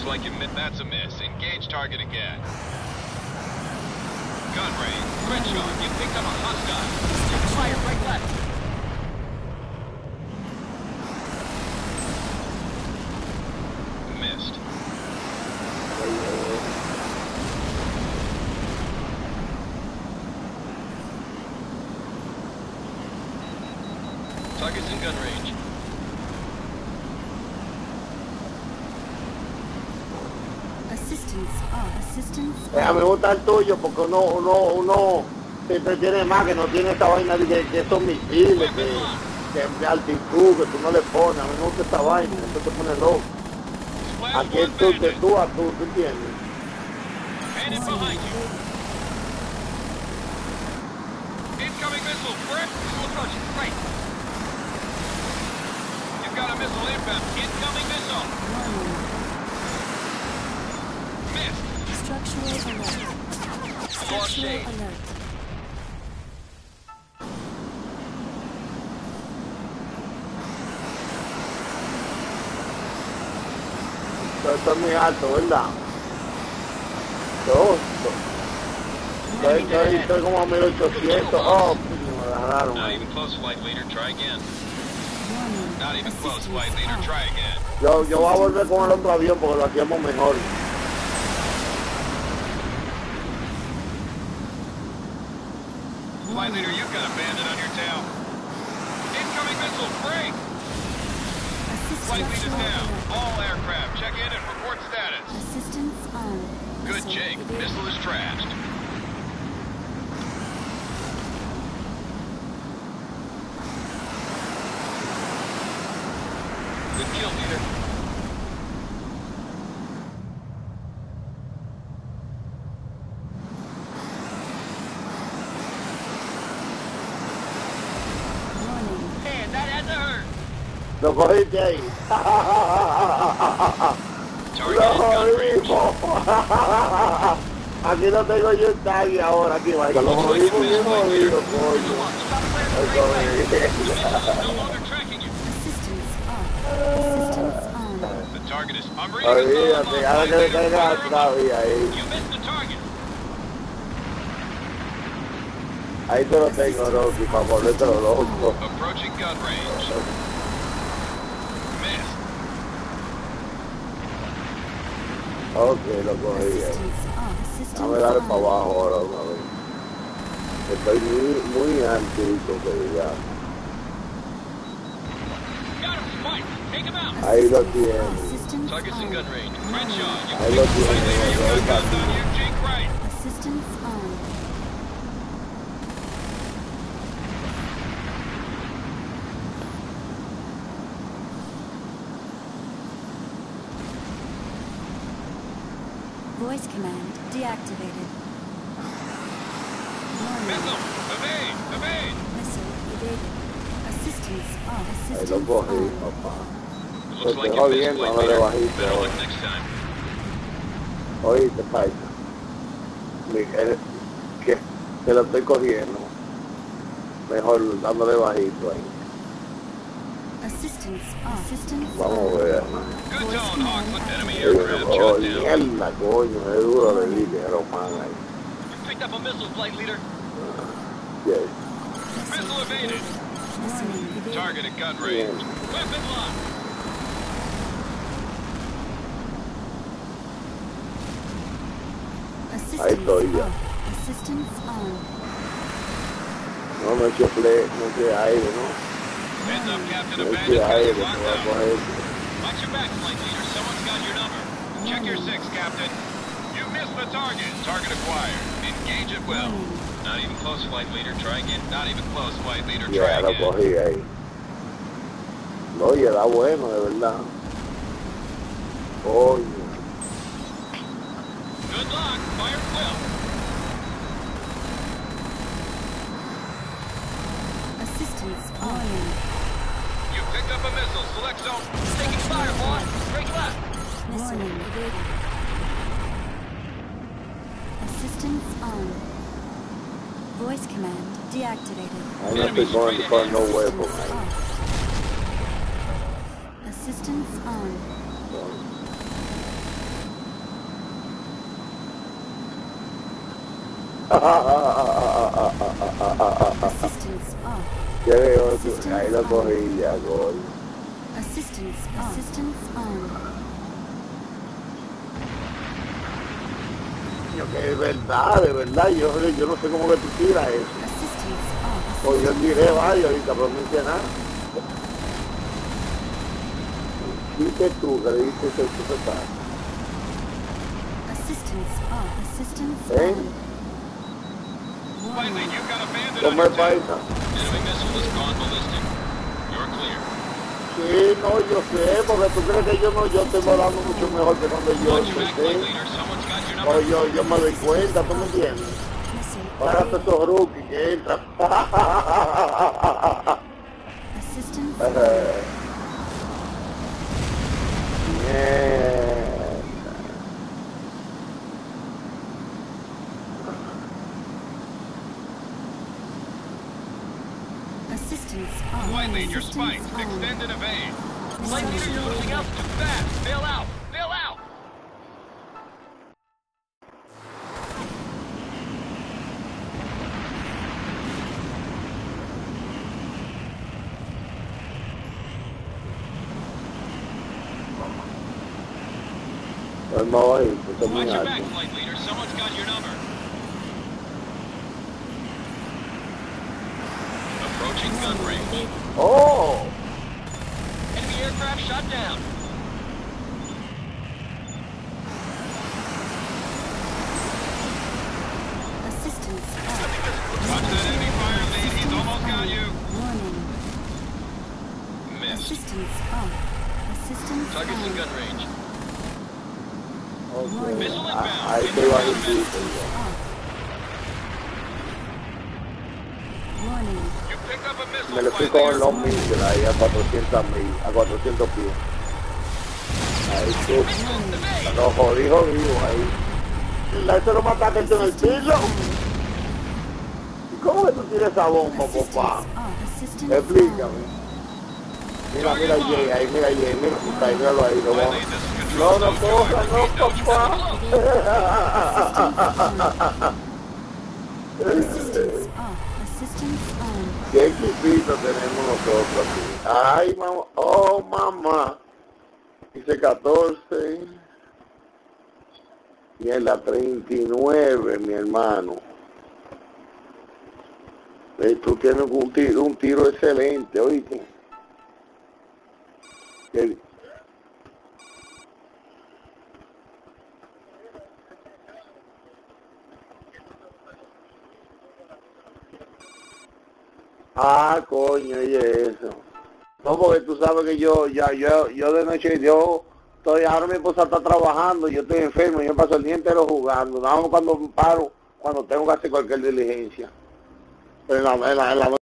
Looks like you mi- that's a miss. Engage target again. Gun range. Crenshaw, you picked up a hostile. Fire right left. Missed. Target's in gun range. A mí me gusta el tuyo porque uno, uno, uno se entretiene más que no tiene esta vaina de que, que esos misiles, que, que de altitud, que tú no le pones. A mí me gusta esta vaina, esto te pone loco. Aquí es tú, de tú a tú, ¿tú entiendes? Incoming missile. Brick. Missile approaching. Right. You've got a missile inbound. Incoming missile. Warning. Missed. Structural alert. Structural shade. alert. Esto, esto es muy alto, ¿verdad? Todo. Estoy, estoy, estoy como a 1800. Oh, me agarraron. Not even close, flight leader. Try again. Not even close, flight leader. Try again. Yo, yo voy a volver con el otro avión porque lo hacíamos mejor. Flight leader, you've got a bandit on your tail. Incoming missile. Break. Flight leader's down. All aircraft, check in and report status. Assistance on. Good, Jake. Missile is trashed. Good kill, leader. Lo cogiste ahí. Lo jodimos. Aquí no tengo yo el tag ahora. Aquí va. Lo jodimos bien jodido, coño. Olvídate, ahora que le caiga vez ahí. Ahí te lo tengo, Rocky, para volvértelo loco. Approaching gun range. Missed. Ok, lo cogí ahí. Dame darle para abajo ahora una vez. Estoy muy, muy altito que diga. Got him, Spike. Take him out. Ahí lo Assistance tienes. off. Assistance Target's in on. gun range. Crenshaw, you Ahí lo picked the flight tienes, leader. You've ahí got está. guns on you. Jake right. Assistance on. Voice command deactivated. Missile. Evade. Evade. Missile evaded. Assistance off. Ahí lo Assistance cogí, papá. Looks like te you missed, jodiendo, flight no le leader. bajiste Better ahora. luck next time. Oíste, Paisa. Miguel, que, que lo estoy cogiendo. Mejor dándole bajito ahí. Assistance off. Assistance Vamos a on. ver. Oh, mierda, coño, es duro de dinero, man. ahí. You picked up a missile, flight leader. Yeah. Missile evaded. Warning. evaded. Target at gun range. Weapon locked. Assistance estoy ya. off. Assistance on. No play, no eche aire, ¿no? Heads up, Captain. No A eche bandit aire, is que locked me va a down. coger. Watch your back, flight leader. Someone's got your number. Check your six, Captain. You missed the target. Target acquired. Engage it well. Not even close, flight leader. Try again. Not even close, flight leader. Ya, Try lo again. cogí ahí. Oye, da bueno, de verdad. Coño. Good luck. Fire well. Assistance on. Picked up a missile. Select zone. Taking fire, boss. Break left. Warning. Assistance on. Voice command deactivated. I'm not going to find no weapon. Assistance on. Sorry. ha ha ha ha off. ¿Qué veo? Ahí lo cogí ya, gol. Assistance on. Assistance on. Yo que es verdad, de verdad, yo, yo no sé cómo que tú tiras eso. Off. Pues yo tiré varios ahorita, pero no hice nada. Dice tú, que le dices que tú se está. Assistance off. Assistance ¿Eh? on lead, you've got a bandit on ¿Cómo your es tail. paisa? Sí, no, yo sé, porque tú crees que yo no, yo estoy volando mucho mejor que cuando yo empecé. leader. Someone's got your O number. yo, yo me doy cuenta, ¿tú me entiendes? Ahora todos esos rookies que entran. Assistance on. Flight lead, your Assistance spikes. on. Extend and evade. Flight leader, you're losing out too fast. Bail out. Bail out. Pues me voy, pues estoy muy Watch your alto. back, flight leader. Someone's got your number. Approaching gun range. ¡Oh! Enemy aircraft shot down. Assistance off. Watch that enemy fire lead. He's almost got you. Warning. Missed. Assistance off. Assistance Targets in gun range. Ok. Missile inbound. Ahí te iba a decir. Off. Warning. Me le fui con los misiles ahí a 400 mil, a 400 pies. Ahí tú. Lo jodido ahí. Eso lo mataste en el piso. ¿Y cómo que tú tienes esa bomba, papá? Explícame. Mira, mira Jay, ahí, mira Jay, mira, puta, ahí, ahí, lo vamos. No, no coja, no, papá. ¿Qué equipito tenemos nosotros aquí? Ay, mamá, oh, mamá. Dice 14. Y en la 39, mi hermano. Eh, Tú tienes un tiro, un tiro excelente, oíste. Que- Ah, coño, y eso. No, porque tú sabes que yo, ya, yo, yo de noche, yo estoy, ahora mi esposa está trabajando, yo estoy enfermo, yo paso el día entero jugando, nada más cuando paro, cuando tengo que hacer cualquier diligencia.